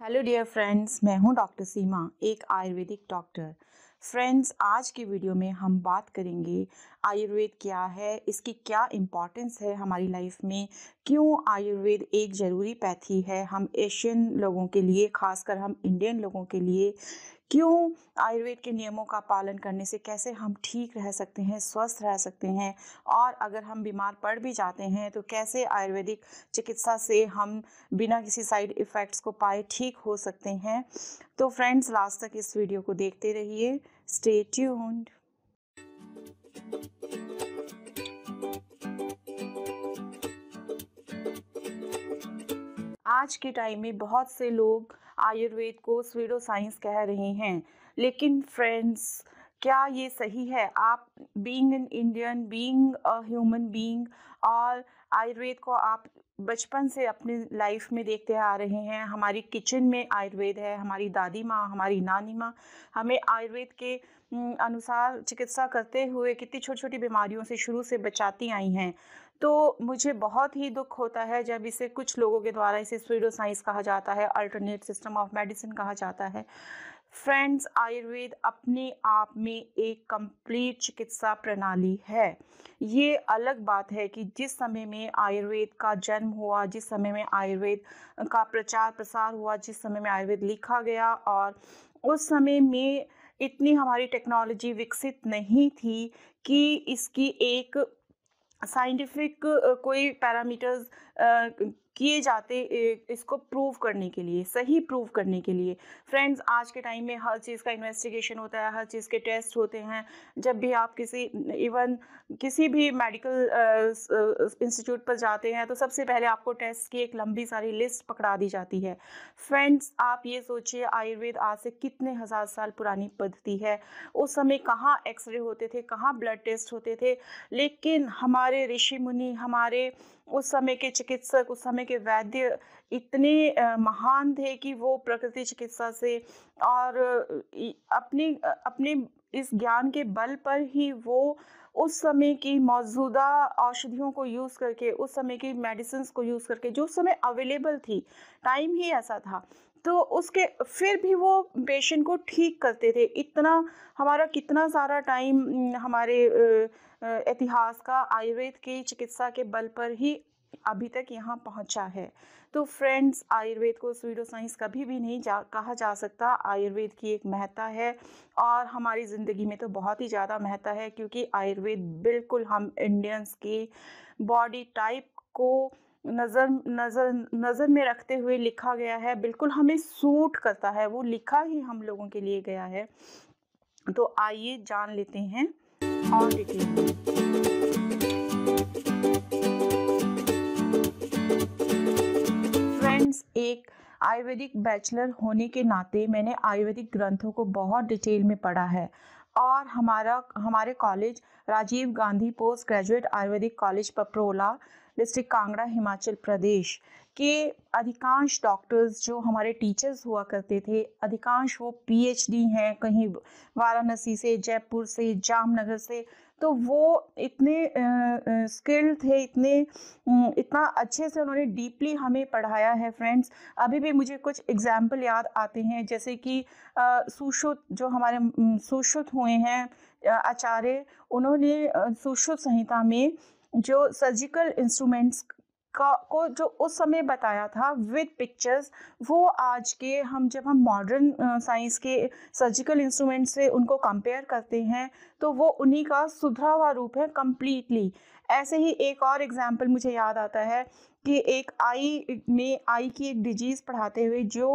Hello dear friends मैं हूँ doctor सीमा एक आयुर्वेदिक डॉक्टर फ्रेंड्स आज की वीडियो में हम बात करेंगे आयुर्वेद क्या है, इसकी क्या इम्पॉर्टेंस है हमारी लाइफ में, क्यों आयुर्वेद एक ज़रूरी पैथी है, हम एशियन लोगों के लिए, खासकर हम इंडियन लोगों के लिए क्यों आयुर्वेद के नियमों का पालन करने से कैसे हम ठीक रह सकते हैं, स्वस्थ रह सकते हैं और अगर हम बीमार पड़ भी जाते हैं तो कैसे आयुर्वेदिक चिकित्सा से हम बिना किसी साइड इफ़ेक्ट्स को पाए ठीक हो सकते हैं। तो फ्रेंड्स, लास्ट तक इस वीडियो को देखते रहिए। स्टे ट्यून्ड आज के टाइम में बहुत से लोग आयुर्वेद को स्वीडो साइंस कह रहे हैं। लेकिन फ्रेंड्स क्या ये सही है? आप being an Indian being a human being और आयुर्वेद को आप बचपन से अपनी लाइफ में देखते आ रहे हैं। हमारी किचन में आयुर्वेद है, हमारी दादी माँ, हमारी नानी माँ, हमें आयुर्वेद के अनुसार चिकित्सा करते हुए कितनी छोटी छोटी बीमारियों से शुरू से बचाती आई हैं। तो मुझे बहुत ही दुख होता है जब इसे कुछ लोगों के द्वारा इसे स्वीडो साइंस कहा जाता है अल्टरनेट सिस्टम ऑफ़ मेडिसिन कहा जाता है। फ्रेंड्स, आयुर्वेद अपने आप में एक कंप्लीट चिकित्सा प्रणाली है। ये अलग बात है कि जिस समय में आयुर्वेद का जन्म हुआ, जिस समय में आयुर्वेद का प्रचार प्रसार हुआ, जिस समय में आयुर्वेद लिखा गया और उस समय में इतनी हमारी टेक्नोलॉजी विकसित नहीं थी कि इसकी एक साइंटिफिक कोई पैरामीटर्स किए जाते इसको प्रूव करने के लिए, सही प्रूव करने के लिए। फ्रेंड्स आज के टाइम में हर चीज़ का इन्वेस्टिगेशन होता है, हर चीज़ के टेस्ट होते हैं। जब भी आप किसी इवन किसी भी मेडिकल इंस्टीट्यूट पर जाते हैं तो सबसे पहले आपको टेस्ट की एक लंबी सारी लिस्ट पकड़ा दी जाती है। फ्रेंड्स आप ये सोचिए, आयुर्वेद आज से कितने हज़ार साल पुरानी पद्धति है। उस समय कहाँ एक्सरे होते थे, कहाँ ब्लड टेस्ट होते थे, लेकिन हमारे ऋषि मुनि, हमारे उस समय के चिकित्सक उस समय के वैद्य इतने महान थे कि वो प्रकृति चिकित्सा से और अपने अपने इस ज्ञान के बल पर ही वो उस समय की मौजूदा औषधियों को यूज़ करके, उस समय की मेडिसिन को यूज़ करके, जो उस समय अवेलेबल थी, टाइम ही ऐसा था तो उसके फिर भी वो पेशेंट को ठीक करते थे। इतना हमारा कितना सारा टाइम, हमारे इतिहास का, आयुर्वेद की चिकित्सा के बल पर ही अभी तक यहाँ पहुँचा है। तो फ्रेंड्स, आयुर्वेद को स्वीडो साइंस कभी भी नहीं जा, कहा जा सकता। आयुर्वेद की एक महत्ता है और हमारी ज़िंदगी में तो बहुत ही ज़्यादा महत्ता है क्योंकि आयुर्वेद बिल्कुल हम इंडियंस की बॉडी टाइप को नज़र नज़र नज़र में रखते हुए लिखा गया है। बिल्कुल हमें सूट करता है। वो लिखा ही हम लोगों के लिए गया है। तो आइए जान लेते हैं और डिटेल फ्रेंड्स एक आयुर्वेदिक बैचलर होने के नाते मैंने आयुर्वेदिक ग्रंथों को बहुत डिटेल में पढ़ा है। और हमारा, हमारे college Rajiv Gandhi post graduate Ayurvedic college Paprola district Kangra, Himachal Pradesh के अधिकांश डॉक्टर्स जो हमारे टीचर्स हुआ करते थे, अधिकांश वो पीएचडी हैं, कहीं वाराणसी से, जयपुर से, जामनगर से। तो वो इतने स्किल्ड थे, इतने इतना अच्छे से उन्होंने डीपली हमें पढ़ाया है फ्रेंड्स अभी भी मुझे कुछ एग्ज़ाम्पल याद आते हैं, जैसे कि सुश्रुत, जो हमारे सुश्रुत हुए हैं आचार्य, उन्होंने सुश्रुत संहिता में जो सर्जिकल इंस्ट्रूमेंट्स का, को जो उस समय बताया था विद पिक्चर्स वो आज के हम जब हम मॉडर्न साइंस के सर्जिकल इंस्ट्रूमेंट से उनको कंपेयर करते हैं तो वो उन्हीं का सुधरा हुआ रूप है कम्प्लीटली ऐसे ही एक और एग्ज़ाम्पल मुझे याद आता है कि एक आई में आई की एक डिज़ीज़ पढ़ाते हुए जो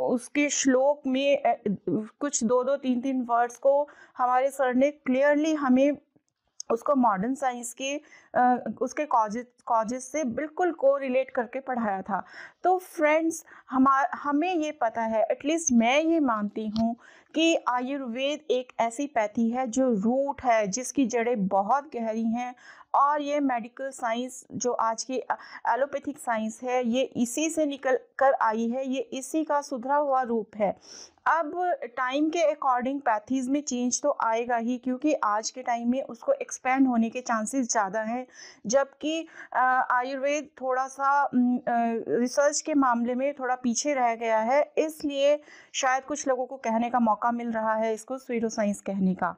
उसके श्लोक में कुछ दो दो, तीन तीन वर्ड्स को हमारे सर ने क्लियरली हमें उसको मॉडर्न साइंस के उसके कॉजेज कॉजेज से बिल्कुल को रिलेट करके पढ़ाया था। तो फ्रेंड्स हमार हमें ये पता है एटलीस्ट मैं ये मानती हूँ कि आयुर्वेद एक ऐसी पैथी है जो रूट है, जिसकी जड़ें बहुत गहरी हैं और ये मेडिकल साइंस जो आज की एलोपैथिक साइंस है, ये इसी से निकल कर आई है, ये इसी का सुधरा हुआ रूप है। अब टाइम के अकॉर्डिंग पैथीज में चेंज तो आएगा ही, क्योंकि आज के टाइम में उसको एक्सपेंड होने के चांसेस ज़्यादा हैं, जबकि आयुर्वेद थोड़ा सा रिसर्च के मामले में थोड़ा पीछे रह गया है, इसलिए शायद कुछ लोगों को कहने का मौका मिल रहा है इसको स्वीडो साइंस कहने का।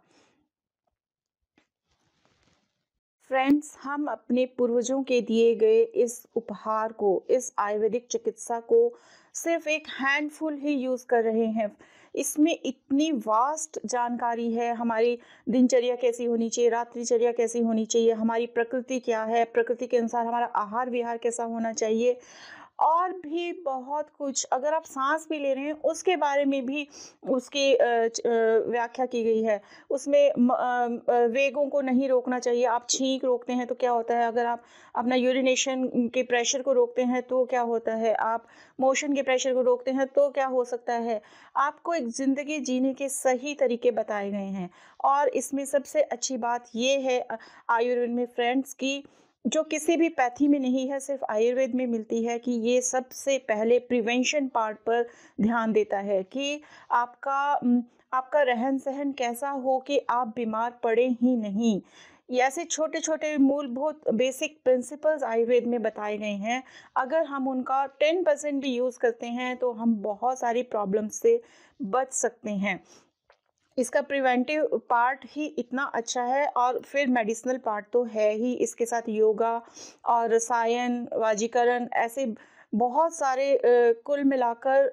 फ्रेंड्स हम अपने पूर्वजों के दिए गए इस उपहार को, इस आयुर्वेदिक चिकित्सा को सिर्फ़ एक हैंडफुल ही यूज़ कर रहे हैं। इसमें इतनी वास्ट जानकारी है। हमारी दिनचर्या कैसी होनी चाहिए? रात्रिचर्या कैसी होनी चाहिए? हमारी प्रकृति क्या है? प्रकृति के अनुसार हमारा आहार विहार कैसा होना चाहिए? और भी बहुत कुछ, अगर आप सांस भी ले रहे हैं, उसके बारे में भी उसकी व्याख्या की गई है। उसमें वेगों को नहीं रोकना चाहिए। आप छींक रोकते हैं तो क्या होता है? अगर आप अपना यूरिनेशन के प्रेशर को रोकते हैं तो क्या होता है? आप मोशन के प्रेशर को रोकते हैं तो क्या हो सकता है? आपको एक ज़िंदगी जीने के सही तरीके बताए गए हैं। और इसमें सबसे अच्छी बात ये है आयुर्वेद में फ्रेंड्स की जो किसी भी पैथी में नहीं है, सिर्फ़ आयुर्वेद में मिलती है कि ये सबसे पहले प्रिवेंशन पार्ट पर ध्यान देता है कि आपका आपका रहन सहन कैसा हो कि आप बीमार पड़े ही नहीं। ऐसे छोटे छोटे मूलभूत बेसिक प्रिंसिपल्स आयुर्वेद में बताए गए हैं। अगर हम उनका टेन परसेंट भी यूज़ करते हैं तो हम बहुत सारी प्रॉब्लम से बच सकते हैं। इसका प्रिवेंटिव पार्ट ही इतना अच्छा है और फिर मेडिसिनल पार्ट तो है ही। इसके साथ योगा और रसायन वाजीकरण ऐसे बहुत सारे कुल मिलाकर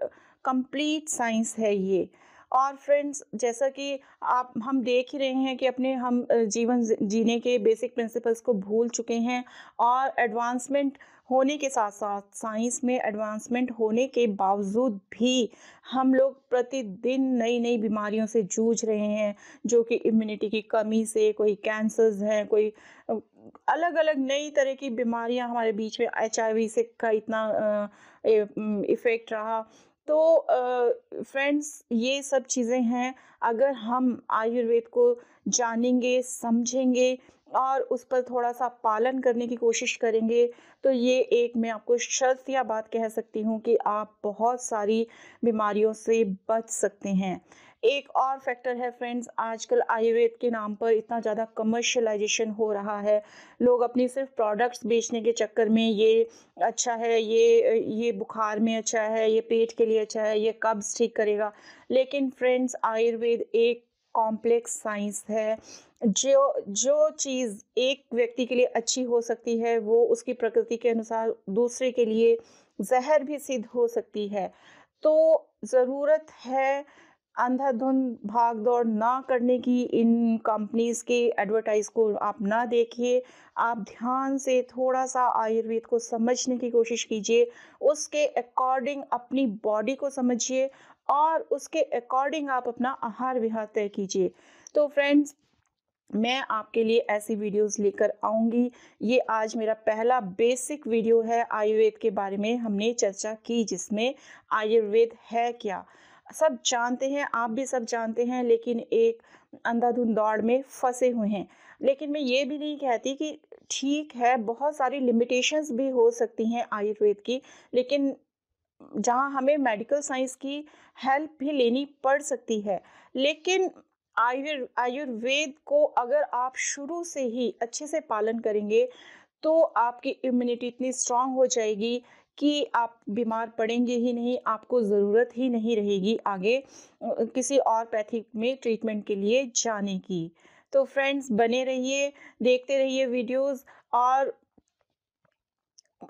कंप्लीट साइंस है ये। और फ्रेंड्स जैसा कि आप, हम देख ही रहे हैं कि अपने हम जीवन जीने के बेसिक प्रिंसिपल्स को भूल चुके हैं और एडवांसमेंट होने के साथ साथ साइंस में एडवांसमेंट होने के बावजूद भी हम लोग प्रतिदिन नई नई बीमारियों से जूझ रहे हैं, जो कि इम्यूनिटी की कमी से, कोई कैंसर्स हैं, कोई अलग अलग नई तरह की बीमारियाँ हमारे बीच में एचआईवी से का इतना इफ़ेक्ट रहा। तो फ्रेंड्स ये सब चीज़ें हैं। अगर हम आयुर्वेद को जानेंगे, समझेंगे और उस पर थोड़ा सा पालन करने की कोशिश करेंगे तो ये एक मैं आपको शर्त या बात कह सकती हूँ कि आप बहुत सारी बीमारियों से बच सकते हैं। एक और फैक्टर है फ्रेंड्स आजकल आयुर्वेद के नाम पर इतना ज़्यादा कमर्शलाइजेशन हो रहा है। लोग अपनी सिर्फ़ प्रोडक्ट्स बेचने के चक्कर में ये अच्छा है, ये ये बुखार में अच्छा है, ये पेट के लिए अच्छा है, ये कब्ज़ ठीक करेगा। लेकिन फ्रेंड्स आयुर्वेद एक कॉम्प्लेक्स साइंस है। जो जो चीज़ एक व्यक्ति के लिए अच्छी हो सकती है, वो उसकी प्रकृति के अनुसार दूसरे के लिए जहर भी सिद्ध हो सकती है। तो ज़रूरत है अंधाधुंध भाग दौड़ ना करने की इन कंपनीज़ के एडवर्टाइज को आप ना देखिए। आप ध्यान से थोड़ा सा आयुर्वेद को समझने की कोशिश कीजिए। उसके अकॉर्डिंग अपनी बॉडी को समझिए और उसके अकॉर्डिंग आप अपना आहार विहार तय कीजिए। तो फ्रेंड्स मैं आपके लिए ऐसी वीडियोस लेकर आऊँगी। ये आज मेरा पहला बेसिक वीडियो है आयुर्वेद के बारे में हमने चर्चा की जिसमें आयुर्वेद है क्या। सब जानते हैं, आप भी सब जानते हैं, लेकिन एक अंधाधुंध दौड़ में फंसे हुए हैं। लेकिन मैं ये भी नहीं कहती कि ठीक है, बहुत सारी लिमिटेशंस भी हो सकती हैं आयुर्वेद की, लेकिन जहाँ हमें मेडिकल साइंस की हेल्प भी लेनी पड़ सकती है। लेकिन आयुर्, आयुर्वेद को अगर आप शुरू से ही अच्छे से पालन करेंगे तो आपकी इम्यूनिटी इतनी स्ट्रांग हो जाएगी कि आप बीमार पड़ेंगे ही नहीं, आपको ज़रूरत ही नहीं रहेगी आगे किसी और पैथिक में ट्रीटमेंट के लिए जाने की। तो फ्रेंड्स, बने रहिए, देखते रहिए वीडियोस और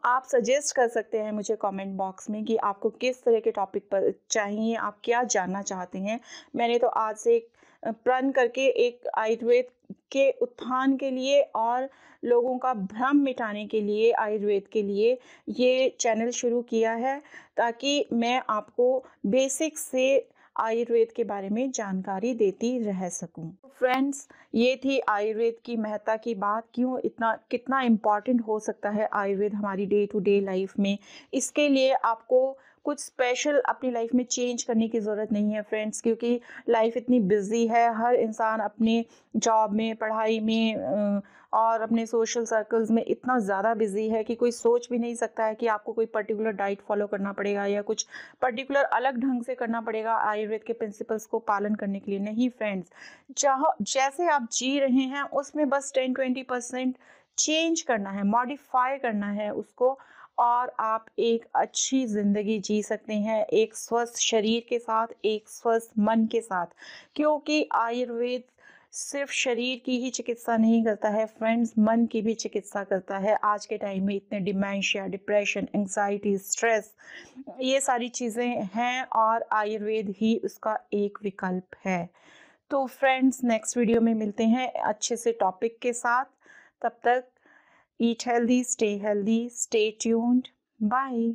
आप सजेस्ट कर सकते हैं मुझे कमेंट बॉक्स में कि आपको किस तरह के टॉपिक पर चाहिए, आप क्या जानना चाहते हैं। मैंने तो आज से एक प्रण करके एक आयुर्वेद के उत्थान के लिए और लोगों का भ्रम मिटाने के लिए, आयुर्वेद के लिए ये चैनल शुरू किया है ताकि मैं आपको बेसिक से आयुर्वेद के बारे में जानकारी देती रह सकूँ। फ्रेंड्स, ये थी आयुर्वेद की महत्ता की बात क्यों इतना, कितना इंपॉर्टेंट हो सकता है आयुर्वेद हमारी डे टू डे लाइफ में इसके लिए आपको कुछ स्पेशल अपनी लाइफ में चेंज करने की ज़रूरत नहीं है फ्रेंड्स क्योंकि लाइफ इतनी बिज़ी है, हर इंसान अपने जॉब में, पढ़ाई में और अपने सोशल सर्कल्स में इतना ज़्यादा बिज़ी है कि कोई सोच भी नहीं सकता है कि आपको कोई पर्टिकुलर डाइट फॉलो करना पड़ेगा या कुछ पर्टिकुलर अलग ढंग से करना पड़ेगा आयुर्वेद के प्रिंसिपल्स को पालन करने के लिए। नहीं फ्रेंड्स जहाँ, जैसे आप जी रहे हैं, उसमें बस टेन ट्वेंटी परसेंट चेंज करना है मॉडिफाई करना है उसको। और आप एक अच्छी ज़िंदगी जी सकते हैं, एक स्वस्थ शरीर के साथ, एक स्वस्थ मन के साथ। क्योंकि आयुर्वेद सिर्फ़ शरीर की ही चिकित्सा नहीं करता है फ्रेंड्स मन की भी चिकित्सा करता है। आज के टाइम में इतने डिमेंशिया डिप्रेशन एंग्जाइटी स्ट्रेस ये सारी चीज़ें हैं और आयुर्वेद ही उसका एक विकल्प है। तो फ्रेंड्स नेक्स्ट वीडियो में मिलते हैं अच्छे से टॉपिक के साथ। तब तक eat healthy stay healthy stay tuned bye